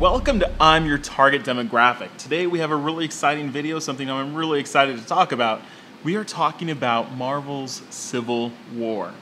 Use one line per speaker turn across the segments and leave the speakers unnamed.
Welcome to I'm Your Target Demographic. Today we have a really exciting video, something I'm really excited to talk about. We are talking about Marvel's Civil War.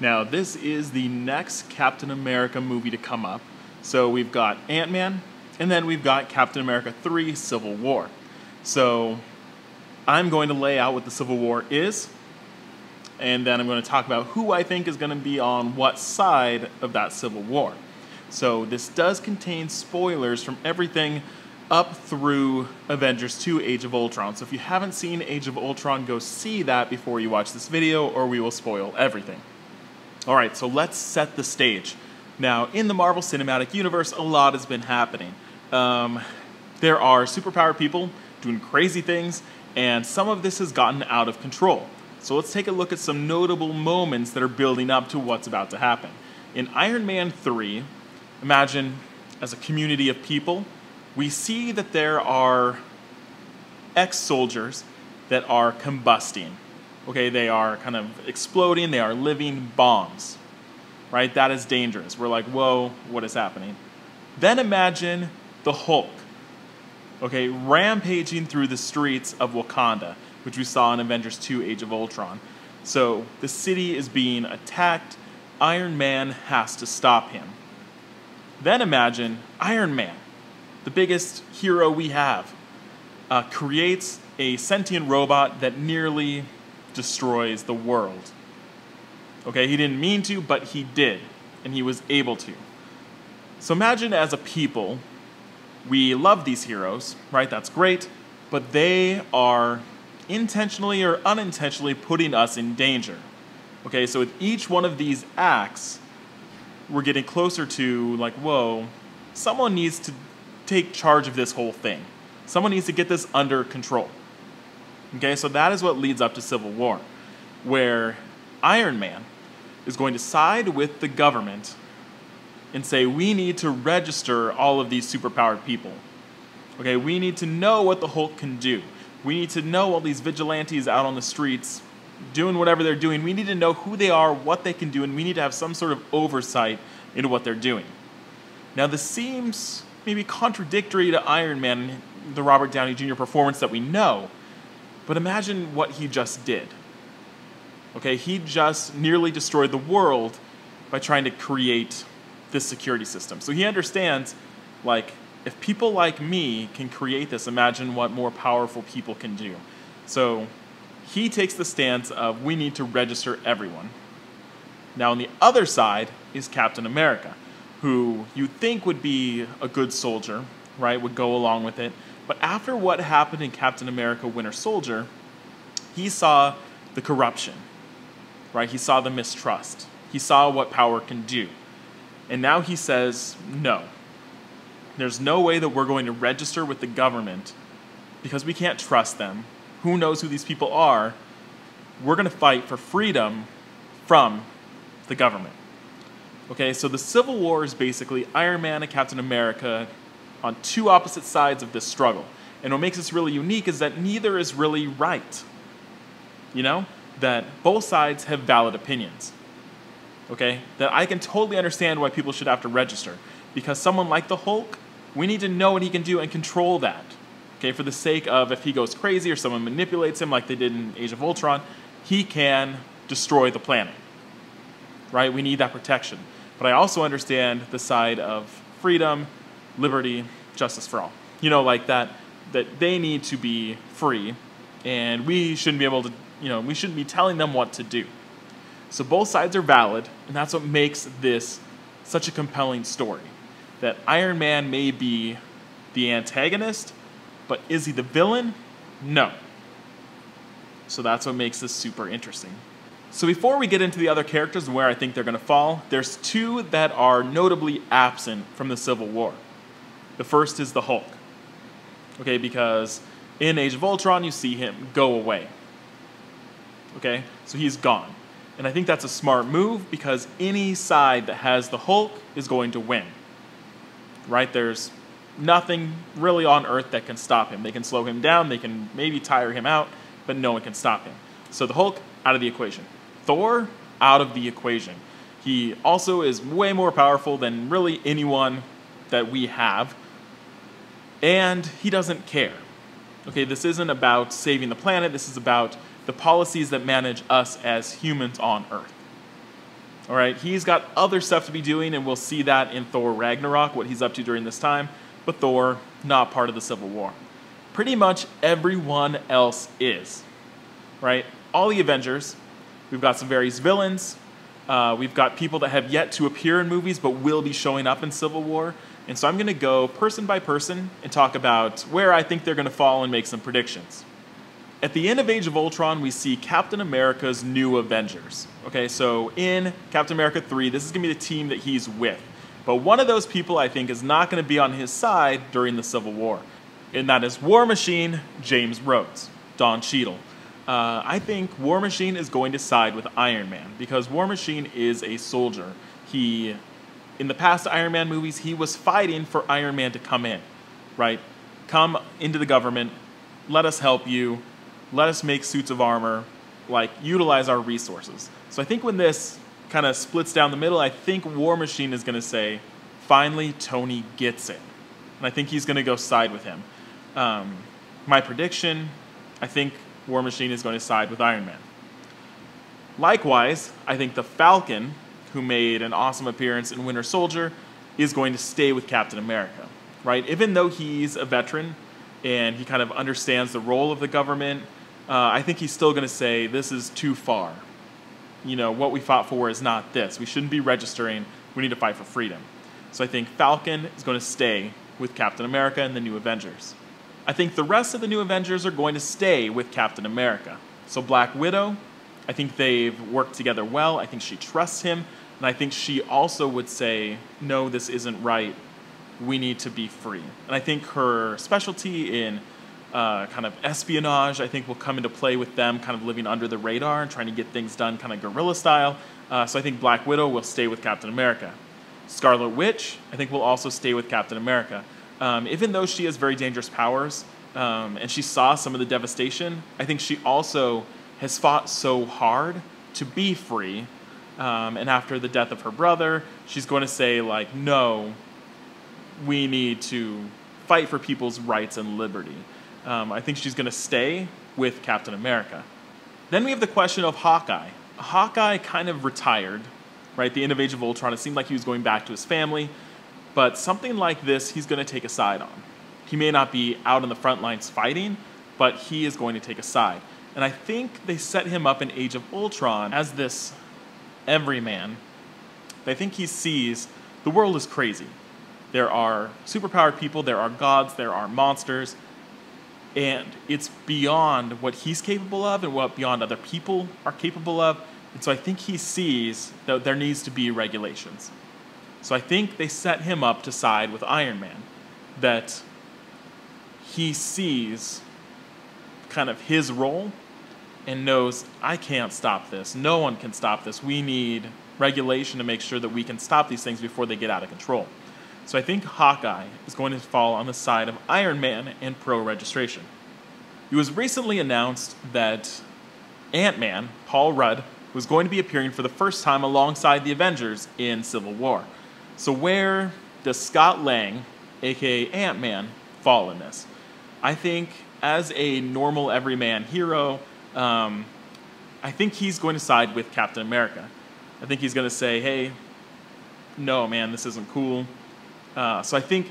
Now, this is the next Captain America movie to come up. So we've got Ant-Man, and then we've got Captain America 3 Civil War. So I'm going to lay out what the Civil War is, and then I'm going to talk about who I think is going to be on what side of that Civil War. So this does contain spoilers from everything up through Avengers 2 Age of Ultron. So if you haven't seen Age of Ultron, go see that before you watch this video or we will spoil everything. Alright, so let's set the stage. Now, in the Marvel Cinematic Universe, a lot has been happening. Um, there are superpowered people doing crazy things, and some of this has gotten out of control. So let's take a look at some notable moments that are building up to what's about to happen. In Iron Man 3, imagine as a community of people, we see that there are ex soldiers that are combusting. Okay, they are kind of exploding, they are living bombs. Right? That is dangerous. We're like, whoa, what is happening? Then imagine the Hulk. Okay, rampaging through the streets of Wakanda, which we saw in Avengers 2 Age of Ultron. So the city is being attacked. Iron Man has to stop him. Then imagine Iron Man, the biggest hero we have, uh, creates a sentient robot that nearly destroys the world. Okay, he didn't mean to, but he did, and he was able to. So imagine as a people, we love these heroes, right? That's great, but they are intentionally or unintentionally putting us in danger. Okay, so with each one of these acts, we're getting closer to like, whoa, someone needs to take charge of this whole thing. Someone needs to get this under control. Okay, so that is what leads up to Civil War, where Iron Man is going to side with the government and say, we need to register all of these superpowered people. Okay, we need to know what the Hulk can do. We need to know all these vigilantes out on the streets doing whatever they're doing, we need to know who they are, what they can do, and we need to have some sort of oversight into what they're doing. Now, this seems maybe contradictory to Iron Man, the Robert Downey Jr. performance that we know, but imagine what he just did. Okay, he just nearly destroyed the world by trying to create this security system. So he understands, like, if people like me can create this, imagine what more powerful people can do. So he takes the stance of we need to register everyone. Now, on the other side is Captain America, who you think would be a good soldier, right? Would go along with it. But after what happened in Captain America Winter Soldier, he saw the corruption, right? He saw the mistrust. He saw what power can do. And now he says, no. There's no way that we're going to register with the government because we can't trust them who knows who these people are, we're going to fight for freedom from the government. Okay, so the Civil War is basically Iron Man and Captain America on two opposite sides of this struggle. And what makes this really unique is that neither is really right. You know? That both sides have valid opinions. Okay? That I can totally understand why people should have to register. Because someone like the Hulk, we need to know what he can do and control that. Okay, for the sake of if he goes crazy or someone manipulates him like they did in Age of Ultron, he can destroy the planet. Right? We need that protection. But I also understand the side of freedom, liberty, justice for all. You know, like that that they need to be free and we shouldn't be able to, you know, we shouldn't be telling them what to do. So both sides are valid, and that's what makes this such a compelling story. That Iron Man may be the antagonist, but is he the villain? No. So that's what makes this super interesting. So before we get into the other characters and where I think they're going to fall, there's two that are notably absent from the Civil War. The first is the Hulk. Okay, because in Age of Ultron you see him go away. Okay? So he's gone. And I think that's a smart move because any side that has the Hulk is going to win. Right? There's nothing really on Earth that can stop him. They can slow him down, they can maybe tire him out, but no one can stop him. So the Hulk, out of the equation. Thor, out of the equation. He also is way more powerful than really anyone that we have, and he doesn't care. Okay, this isn't about saving the planet, this is about the policies that manage us as humans on Earth. All right, he's got other stuff to be doing, and we'll see that in Thor Ragnarok, what he's up to during this time. But Thor, not part of the Civil War. Pretty much everyone else is, right? All the Avengers. We've got some various villains. Uh, we've got people that have yet to appear in movies but will be showing up in Civil War. And so I'm going to go person by person and talk about where I think they're going to fall and make some predictions. At the end of Age of Ultron, we see Captain America's new Avengers. Okay, so in Captain America 3, this is going to be the team that he's with. But one of those people I think is not going to be on his side during the Civil War. And that is War Machine James Rhodes, Don Cheadle. Uh, I think War Machine is going to side with Iron Man because War Machine is a soldier. He, in the past Iron Man movies, he was fighting for Iron Man to come in, right? Come into the government, let us help you, let us make suits of armor, like utilize our resources. So I think when this kind of splits down the middle, I think War Machine is going to say, finally, Tony gets it. And I think he's going to go side with him. Um, my prediction, I think War Machine is going to side with Iron Man. Likewise, I think the Falcon, who made an awesome appearance in Winter Soldier, is going to stay with Captain America, right? Even though he's a veteran and he kind of understands the role of the government, uh, I think he's still going to say, this is too far. You know, what we fought for is not this. We shouldn't be registering. We need to fight for freedom. So I think Falcon is going to stay with Captain America and the New Avengers. I think the rest of the New Avengers are going to stay with Captain America. So Black Widow, I think they've worked together well. I think she trusts him. And I think she also would say, no, this isn't right. We need to be free. And I think her specialty in uh, kind of espionage, I think, will come into play with them kind of living under the radar and trying to get things done kind of guerrilla style. Uh, so I think Black Widow will stay with Captain America. Scarlet Witch, I think, will also stay with Captain America. Um, even though she has very dangerous powers um, and she saw some of the devastation, I think she also has fought so hard to be free. Um, and after the death of her brother, she's going to say, like, no, we need to fight for people's rights and liberty. Um, I think she's going to stay with Captain America. Then we have the question of Hawkeye. Hawkeye kind of retired, right? The end of Age of Ultron, it seemed like he was going back to his family, but something like this, he's going to take a side on. He may not be out on the front lines fighting, but he is going to take a side. And I think they set him up in Age of Ultron as this everyman. I think he sees the world is crazy. There are superpowered people, there are gods, there are monsters, and it's beyond what he's capable of and what beyond other people are capable of. And so I think he sees that there needs to be regulations. So I think they set him up to side with Iron Man, that he sees kind of his role and knows I can't stop this. No one can stop this. We need regulation to make sure that we can stop these things before they get out of control. So I think Hawkeye is going to fall on the side of Iron Man and pro registration. It was recently announced that Ant Man, Paul Rudd, was going to be appearing for the first time alongside the Avengers in Civil War. So, where does Scott Lang, aka Ant Man, fall in this? I think as a normal everyman hero, um, I think he's going to side with Captain America. I think he's going to say, hey, no, man, this isn't cool. Uh, so I think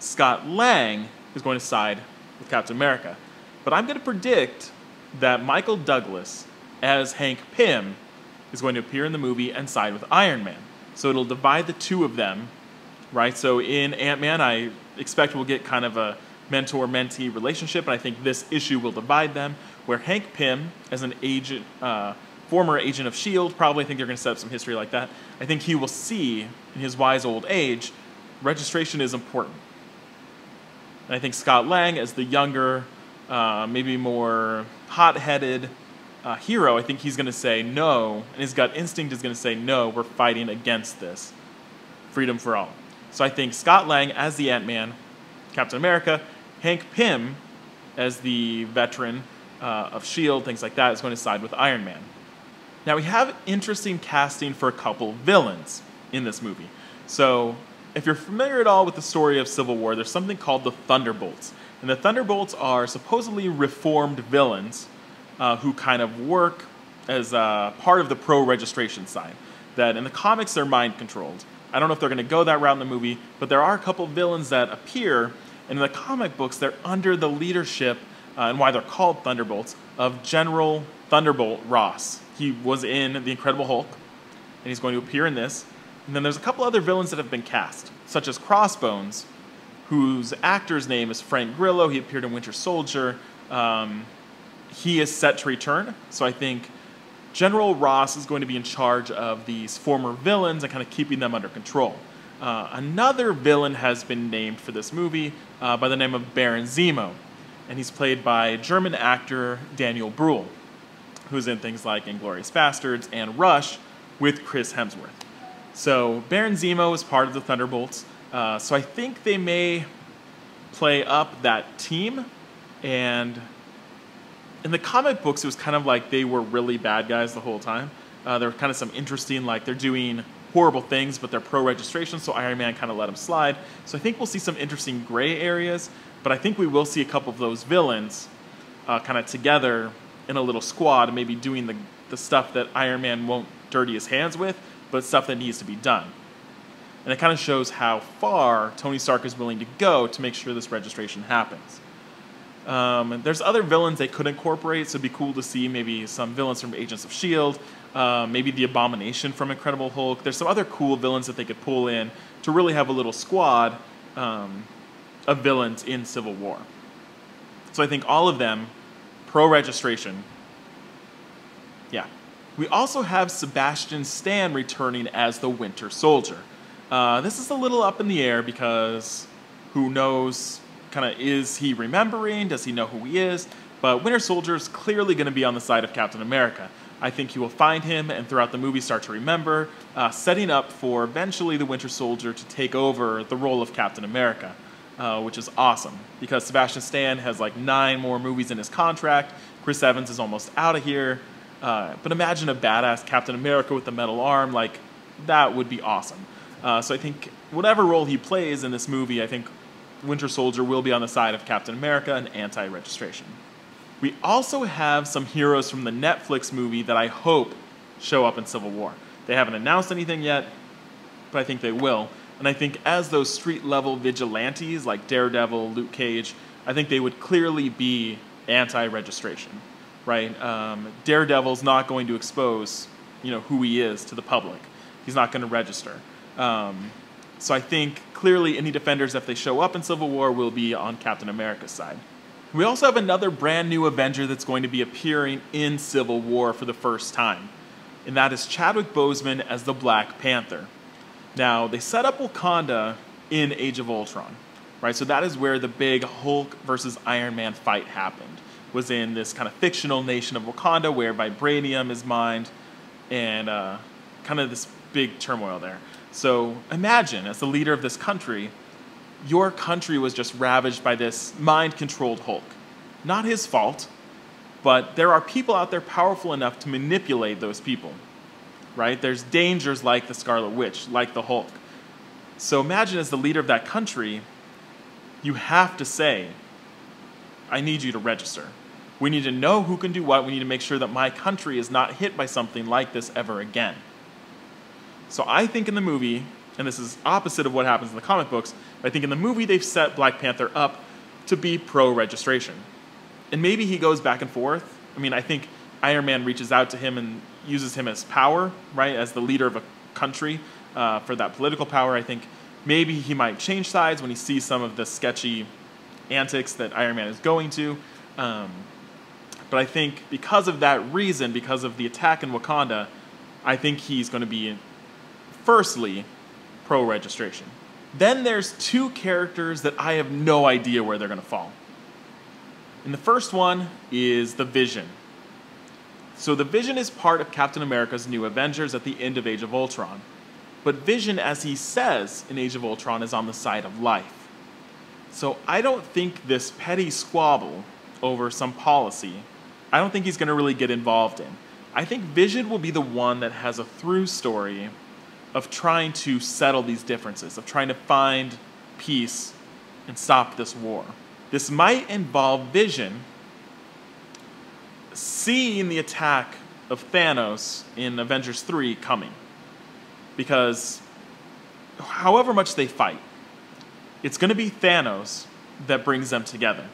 Scott Lang is going to side with Captain America. But I'm going to predict that Michael Douglas, as Hank Pym, is going to appear in the movie and side with Iron Man. So it'll divide the two of them, right? So in Ant Man, I expect we'll get kind of a mentor mentee relationship, and I think this issue will divide them. Where Hank Pym, as an agent, uh, former agent of S.H.I.E.L.D., probably think they're going to set up some history like that. I think he will see in his wise old age registration is important. And I think Scott Lang, as the younger, uh, maybe more hot headed uh, hero, I think he's going to say no, and his gut instinct is going to say no, we're fighting against this. Freedom for all. So I think Scott Lang as the Ant Man, Captain America, Hank Pym as the veteran uh, of S.H.I.E.L.D., things like that, is going to side with Iron Man. Now we have interesting casting for a couple villains in this movie. So if you're familiar at all with the story of Civil War, there's something called the Thunderbolts. And the Thunderbolts are supposedly reformed villains uh, who kind of work as uh, part of the pro registration side. That in the comics, they're mind controlled. I don't know if they're going to go that route in the movie, but there are a couple villains that appear, and in the comic books, they're under the leadership, uh, and why they're called Thunderbolts, of General Thunderbolt Ross. He was in The Incredible Hulk, and he's going to appear in this. And then there's a couple other villains that have been cast, such as Crossbones, whose actor's name is Frank Grillo. He appeared in Winter Soldier. Um, he is set to return, so I think General Ross is going to be in charge of these former villains and kind of keeping them under control. Uh, another villain has been named for this movie uh, by the name of Baron Zemo, and he's played by German actor Daniel Bruhl, who's in things like Inglourious Basterds and Rush with Chris Hemsworth. So Baron Zemo is part of the Thunderbolts, uh, so I think they may play up that team and in the comic books, it was kind of like they were really bad guys the whole time. Uh, there kind of some interesting, like they're doing horrible things, but they're pro registration, so Iron Man kind of let them slide. So I think we'll see some interesting gray areas, but I think we will see a couple of those villains uh, kind of together in a little squad, maybe doing the, the stuff that Iron Man won't dirty his hands with, but stuff that needs to be done. And it kind of shows how far Tony Stark is willing to go to make sure this registration happens. Um, there's other villains they could incorporate, so it'd be cool to see maybe some villains from Agents of S.H.I.E.L.D., uh, maybe the Abomination from Incredible Hulk. There's some other cool villains that they could pull in to really have a little squad um, of villains in Civil War. So I think all of them, pro registration. Yeah. We also have Sebastian Stan returning as the Winter Soldier. Uh, this is a little up in the air because who knows kind of is he remembering? Does he know who he is? But Winter Soldier is clearly going to be on the side of Captain America. I think he will find him and throughout the movie start to remember, uh, setting up for eventually the Winter Soldier to take over the role of Captain America, uh, which is awesome because Sebastian Stan has like nine more movies in his contract. Chris Evans is almost out of here. Uh, but imagine a badass Captain America with a metal arm, like that would be awesome. Uh, so I think whatever role he plays in this movie, I think Winter Soldier will be on the side of Captain America and anti registration. We also have some heroes from the Netflix movie that I hope show up in Civil War. They haven't announced anything yet, but I think they will. And I think as those street level vigilantes like Daredevil, Luke Cage, I think they would clearly be anti registration, right? Um, Daredevil's not going to expose you know, who he is to the public, he's not going to register. Um, so I think clearly any defenders, if they show up in Civil War, will be on Captain America's side. We also have another brand new Avenger that's going to be appearing in Civil War for the first time, and that is Chadwick Boseman as the Black Panther. Now, they set up Wakanda in Age of Ultron, right? So that is where the big Hulk versus Iron Man fight happened. Was in this kind of fictional nation of Wakanda where vibranium is mined, and uh, kind of this big turmoil there. So imagine, as the leader of this country, your country was just ravaged by this mind controlled Hulk. Not his fault, but there are people out there powerful enough to manipulate those people, right? There's dangers like the Scarlet Witch, like the Hulk. So imagine, as the leader of that country, you have to say, I need you to register. We need to know who can do what. We need to make sure that my country is not hit by something like this ever again. So I think in the movie, and this is opposite of what happens in the comic books, I think in the movie they've set Black Panther up to be pro registration. And maybe he goes back and forth. I mean, I think Iron Man reaches out to him and uses him as power, right, as the leader of a country uh, for that political power. I think maybe he might change sides when he sees some of the sketchy antics that Iron Man is going to. Um, but I think because of that reason, because of the attack in Wakanda, I think he's going to be firstly, pro registration. Then there's two characters that I have no idea where they're going to fall. And the first one is the Vision. So the Vision is part of Captain America's New Avengers at the end of Age of Ultron. But Vision, as he says in Age of Ultron, is on the side of life. So I don't think this petty squabble over some policy, I don't think he's going to really get involved in. I think Vision will be the one that has a through story of trying to settle these differences, of trying to find peace and stop this war. This might involve Vision seeing the attack of Thanos in Avengers 3 coming. Because however much they fight, it's going to be Thanos that brings them together.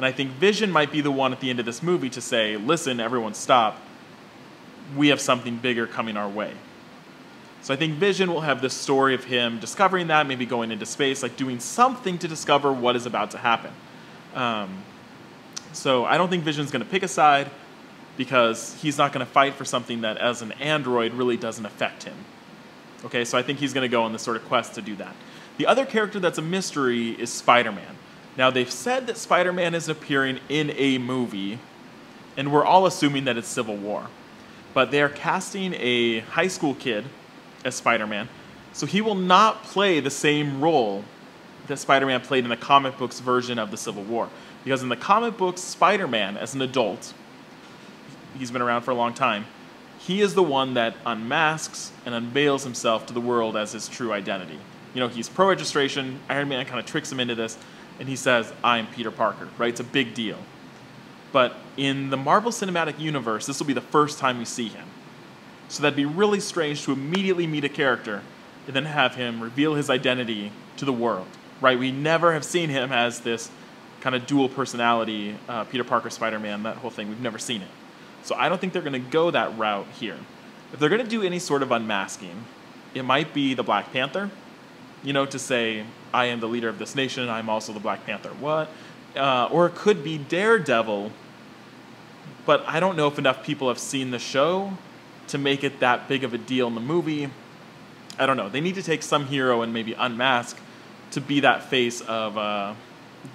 And I think Vision might be the one at the end of this movie to say, listen, everyone stop. We have something bigger coming our way. So I think Vision will have this story of him discovering that, maybe going into space, like doing something to discover what is about to happen. Um, so I don't think Vision's going to pick a side because he's not going to fight for something that, as an android, really doesn't affect him. Okay, so I think he's going to go on this sort of quest to do that. The other character that's a mystery is Spider Man. Now, they've said that Spider Man is appearing in a movie, and we're all assuming that it's Civil War. But they're casting a high school kid as Spider Man, so he will not play the same role that Spider Man played in the comic books version of the Civil War. Because in the comic books, Spider Man, as an adult, he's been around for a long time, he is the one that unmasks and unveils himself to the world as his true identity. You know, he's pro registration, Iron Man kind of tricks him into this, and he says, I'm Peter Parker, right? It's a big deal. But in the Marvel Cinematic Universe, this will be the first time we see him. So that'd be really strange to immediately meet a character and then have him reveal his identity to the world, right? We never have seen him as this kind of dual personality, uh, Peter Parker, Spider Man, that whole thing. We've never seen it. So I don't think they're going to go that route here. If they're going to do any sort of unmasking, it might be the Black Panther, you know, to say, I am the leader of this nation, I'm also the Black Panther. What? Uh, or it could be Daredevil, but I don't know if enough people have seen the show to make it that big of a deal in the movie. I don't know. They need to take some hero and maybe unmask to be that face of uh,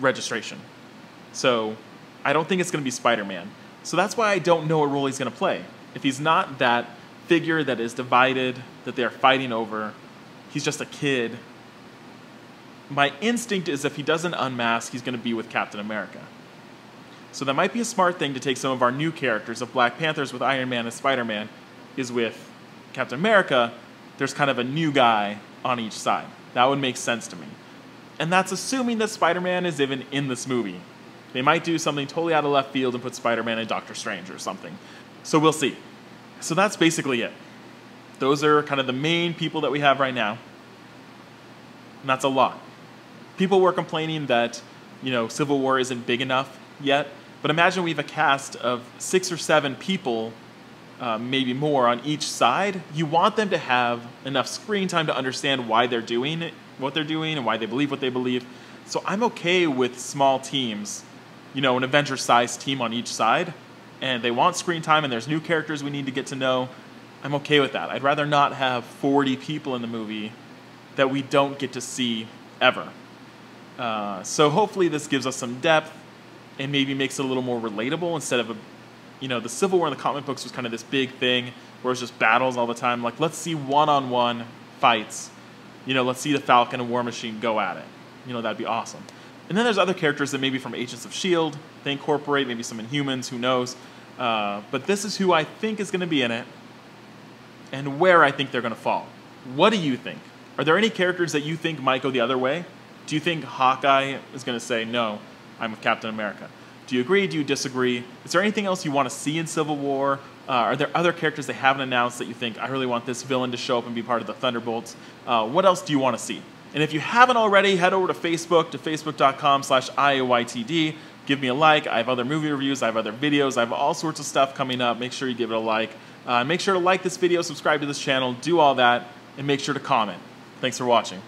registration. So I don't think it's going to be Spider Man. So that's why I don't know what role he's going to play. If he's not that figure that is divided, that they're fighting over, he's just a kid. My instinct is if he doesn't unmask, he's going to be with Captain America. So that might be a smart thing to take some of our new characters of Black Panthers with Iron Man and Spider Man, is with Captain America, there's kind of a new guy on each side. That would make sense to me. And that's assuming that Spider Man is even in this movie. They might do something totally out of left field and put Spider Man and Doctor Strange or something. So we'll see. So that's basically it. Those are kind of the main people that we have right now. And that's a lot. People were complaining that, you know, Civil War isn't big enough yet. But imagine we have a cast of six or seven people, uh, maybe more, on each side. You want them to have enough screen time to understand why they're doing what they're doing and why they believe what they believe. So I'm okay with small teams, you know, an Avenger sized team on each side, and they want screen time and there's new characters we need to get to know. I'm okay with that. I'd rather not have 40 people in the movie that we don't get to see ever. Uh, so hopefully this gives us some depth and maybe makes it a little more relatable instead of a, you know, the Civil War in the comic books was kind of this big thing where it's just battles all the time. Like let's see one-on-one fights. You know, let's see the Falcon and War Machine go at it. You know, that'd be awesome. And then there's other characters that maybe from Agents of S.H.I.E.L.D., they incorporate, maybe some Inhumans, who knows. Uh, but this is who I think is going to be in it and where I think they're going to fall. What do you think? Are there any characters that you think might go the other way? Do you think Hawkeye is going to say, no, I'm with Captain America? Do you agree? Do you disagree? Is there anything else you want to see in Civil War? Uh, are there other characters they haven't announced that you think, I really want this villain to show up and be part of the Thunderbolts? Uh, what else do you want to see? And if you haven't already, head over to Facebook, to facebook.com slash IAYTD. Give me a like. I have other movie reviews. I have other videos. I have all sorts of stuff coming up. Make sure you give it a like. Uh, make sure to like this video, subscribe to this channel, do all that, and make sure to comment. Thanks for watching.